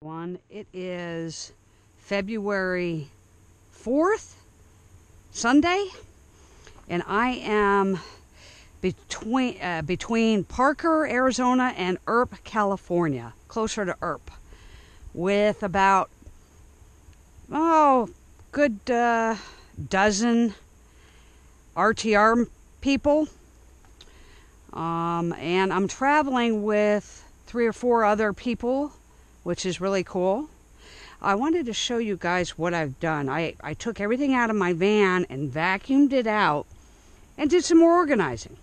One, it is February 4th, Sunday, and I am between uh, between Parker, Arizona, and Earp, California, closer to Earp, with about oh, good uh, dozen RTR people, um, and I'm traveling with three or four other people, which is really cool. I wanted to show you guys what I've done. I, I took everything out of my van and vacuumed it out and did some more organizing.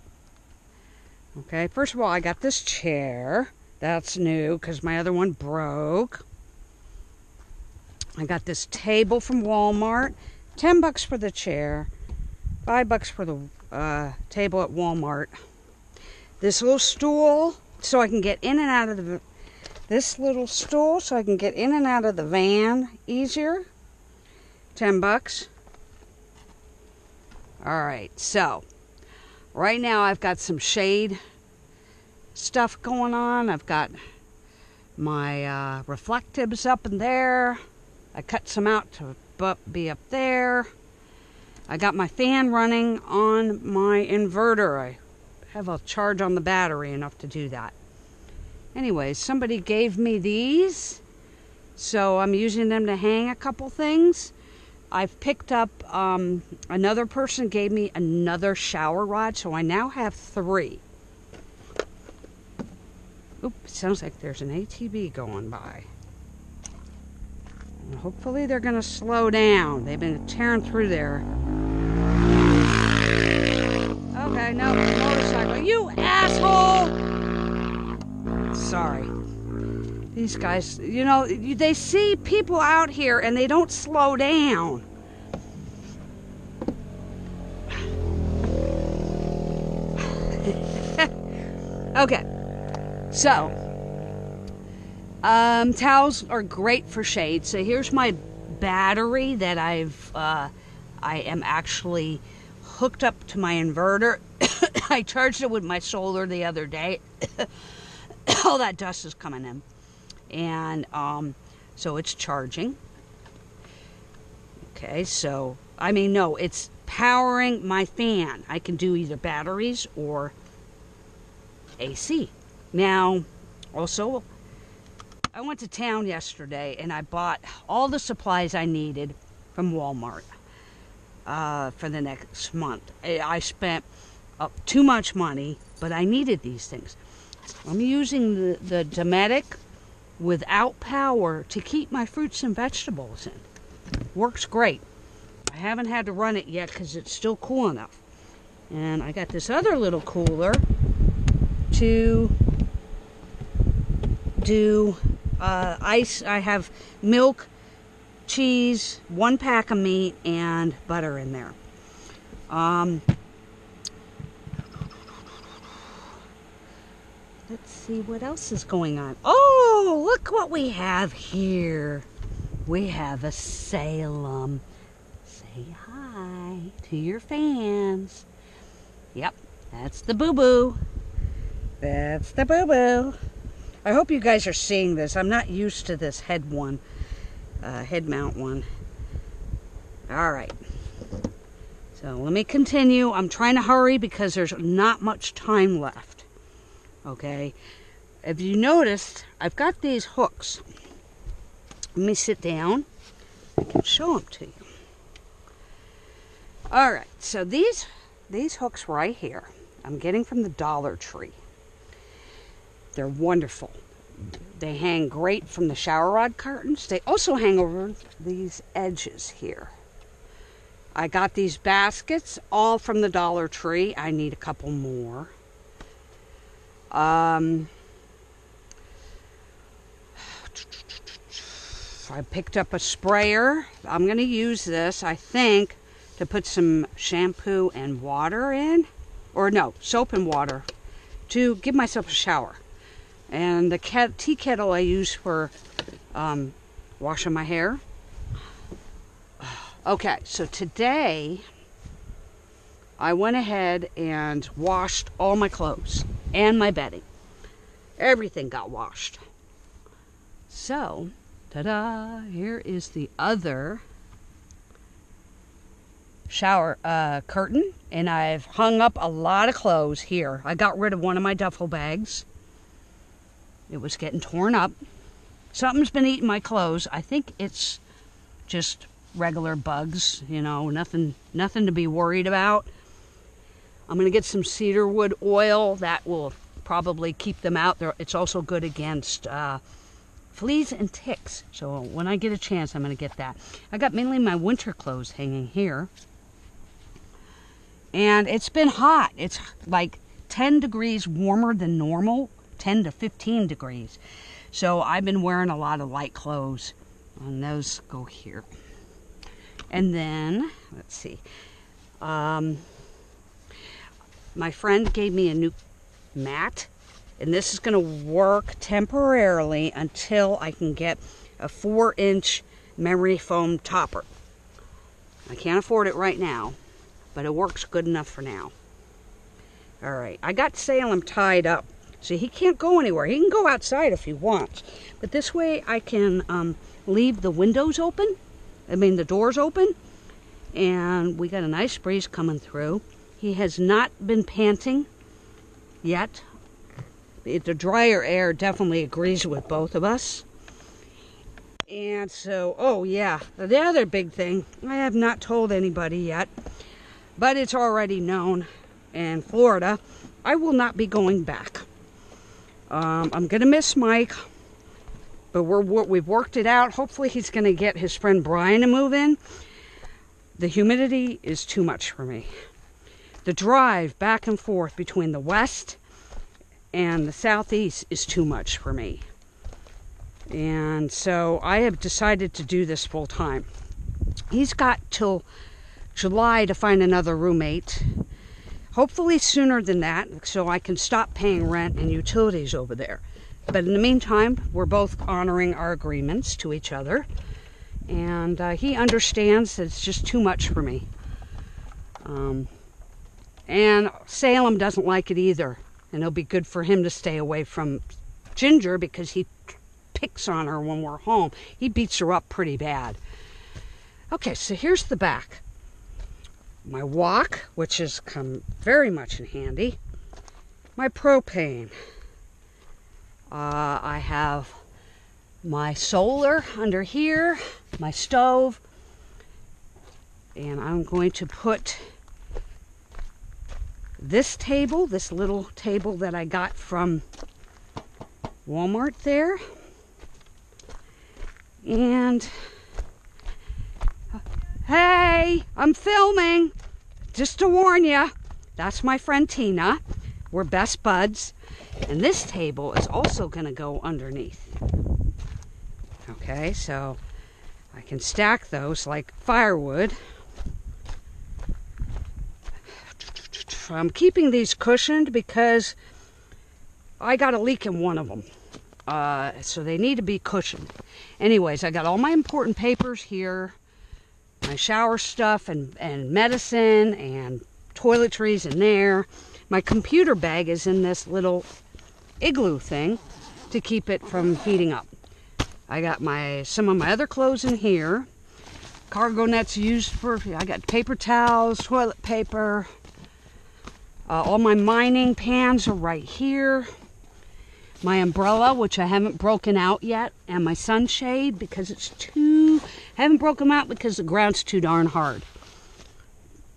Okay, first of all, I got this chair. That's new because my other one broke. I got this table from Walmart. 10 bucks for the chair. 5 bucks for the uh, table at Walmart. This little stool so I can get in and out of the this little stool so I can get in and out of the van easier. 10 bucks. All right. So, right now I've got some shade stuff going on. I've got my uh, reflectives up in there. I cut some out to be up there. I got my fan running on my inverter. I have a charge on the battery enough to do that. Anyways, somebody gave me these, so I'm using them to hang a couple things. I've picked up, um, another person gave me another shower rod, so I now have three. Oop, sounds like there's an ATV going by. Hopefully they're going to slow down. They've been tearing through there. Okay, no, motorcycle. You! Sorry. These guys, you know, they see people out here and they don't slow down. okay. So, um, towels are great for shade. So here's my battery that I've, uh, I am actually hooked up to my inverter. I charged it with my solar the other day. all that dust is coming in. And um, so it's charging. Okay, so, I mean, no, it's powering my fan. I can do either batteries or AC. Now, also, I went to town yesterday and I bought all the supplies I needed from Walmart uh, for the next month. I spent uh, too much money, but I needed these things. I'm using the, the Dometic without power to keep my fruits and vegetables in. Works great. I haven't had to run it yet because it's still cool enough. And I got this other little cooler to do uh, ice. I have milk, cheese, one pack of meat, and butter in there. Um, Let's see what else is going on. Oh, look what we have here. We have a Salem. Say hi to your fans. Yep, that's the boo boo. That's the boo boo. I hope you guys are seeing this. I'm not used to this head one, uh, head mount one. All right. So let me continue. I'm trying to hurry because there's not much time left okay? If you noticed I've got these hooks. Let me sit down. I can show them to you. All right so these these hooks right here I'm getting from the Dollar Tree. They're wonderful. They hang great from the shower rod curtains. They also hang over these edges here. I got these baskets all from the Dollar Tree. I need a couple more um, I picked up a sprayer. I'm going to use this, I think, to put some shampoo and water in. Or no, soap and water to give myself a shower. And the tea kettle I use for um, washing my hair. Okay, so today I went ahead and washed all my clothes and my bedding. Everything got washed. So, Ta-da! Here is the other shower uh, curtain, and I've hung up a lot of clothes here. I got rid of one of my duffel bags. It was getting torn up. Something's been eating my clothes. I think it's just regular bugs, you know, nothing nothing to be worried about. I'm going to get some cedar wood oil that will probably keep them out. There, it's also good against uh, fleas and ticks. So when I get a chance, I'm going to get that. I got mainly my winter clothes hanging here. And it's been hot. It's like 10 degrees warmer than normal, 10 to 15 degrees. So I've been wearing a lot of light clothes. And those go here. And then, let's see. Um, my friend gave me a new mat and this is going to work temporarily until I can get a four inch memory foam topper. I can't afford it right now, but it works good enough for now. All right, I got Salem tied up, so he can't go anywhere. He can go outside if he wants, but this way I can um, leave the windows open. I mean, the doors open, and we got a nice breeze coming through. He has not been panting yet the drier air definitely agrees with both of us. And so, oh yeah, the other big thing, I have not told anybody yet, but it's already known in Florida. I will not be going back. Um, I'm gonna miss Mike, but we're we've worked it out. Hopefully, he's gonna get his friend Brian to move in. The humidity is too much for me. The drive back and forth between the west and the southeast is too much for me. And so I have decided to do this full time. He's got till July to find another roommate. Hopefully sooner than that, so I can stop paying rent and utilities over there. But in the meantime, we're both honoring our agreements to each other. And uh, he understands that it's just too much for me. Um, and Salem doesn't like it either and it'll be good for him to stay away from Ginger because he picks on her when we're home. He beats her up pretty bad. Okay, so here's the back. My wok, which has come very much in handy. My propane. Uh, I have my solar under here, my stove, and I'm going to put this table, this little table that I got from Walmart there. And hey, I'm filming. Just to warn you, that's my friend Tina. We're best buds. And this table is also going to go underneath. Okay, so I can stack those like firewood. I'm keeping these cushioned because I got a leak in one of them. Uh, so they need to be cushioned. Anyways, I got all my important papers here, my shower stuff and, and medicine and toiletries in there. My computer bag is in this little igloo thing to keep it from heating up. I got my some of my other clothes in here. Cargo nets used for I got paper towels, toilet paper, uh, all my mining pans are right here. My umbrella, which I haven't broken out yet, and my sunshade because it's too, haven't broken out because the ground's too darn hard.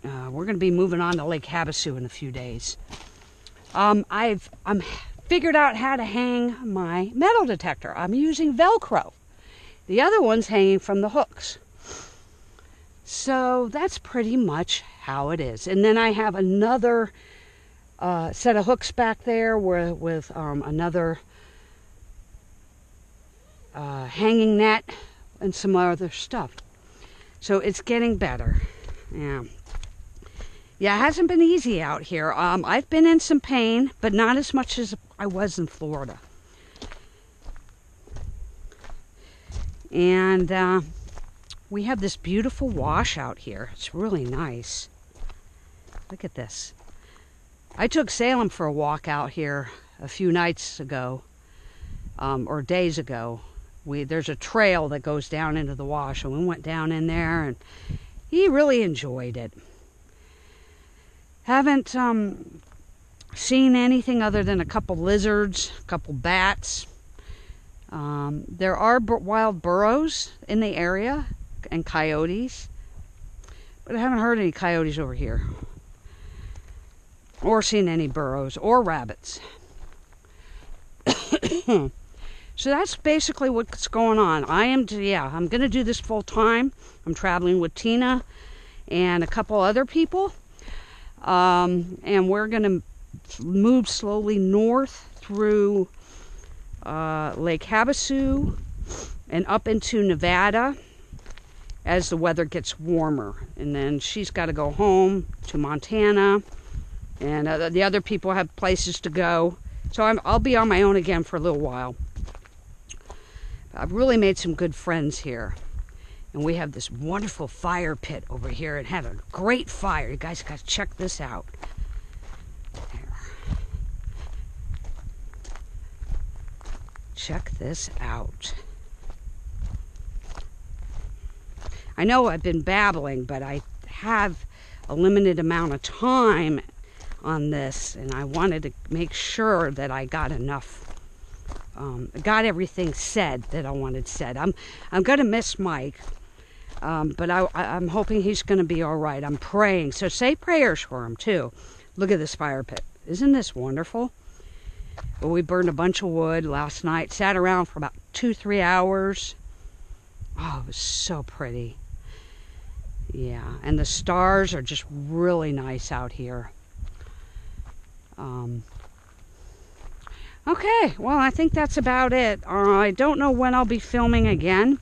Uh, we're going to be moving on to Lake Havasu in a few days. Um, I've I'm figured out how to hang my metal detector. I'm using Velcro. The other one's hanging from the hooks. So that's pretty much how it is. And then I have another uh, set of hooks back there with, with um, another uh, hanging net and some other stuff. So it's getting better. Yeah. Yeah, it hasn't been easy out here. Um, I've been in some pain, but not as much as I was in Florida. And uh, we have this beautiful wash out here. It's really nice. Look at this. I took Salem for a walk out here a few nights ago, um, or days ago. we there's a trail that goes down into the wash, and we went down in there, and he really enjoyed it. Haven't um, seen anything other than a couple lizards, a couple bats. Um, there are b- wild burros in the area and coyotes, but I haven't heard any coyotes over here or seen any burros or rabbits. so that's basically what's going on. I am, yeah, I'm going to do this full time. I'm traveling with Tina and a couple other people. Um, and we're going to move slowly north through uh, Lake Havasu and up into Nevada as the weather gets warmer. And then she's got to go home to Montana, and uh, the other people have places to go. So i will be on my own again for a little while. I've really made some good friends here. And we have this wonderful fire pit over here and had a great fire. You guys got to check this out. Check this out. I know I've been babbling, but I have a limited amount of time on this, and I wanted to make sure that I got enough, um, got everything said that I wanted said. I'm I'm gonna miss Mike, um, but I, I'm hoping he's gonna be all right. I'm praying, so say prayers for him too. Look at this fire pit. Isn't this wonderful? Well, we burned a bunch of wood last night. Sat around for about two, three hours. Oh, it was so pretty. Yeah, and the stars are just really nice out here. Um, okay, well, I think that's about it. Uh, I don't know when I'll be filming again.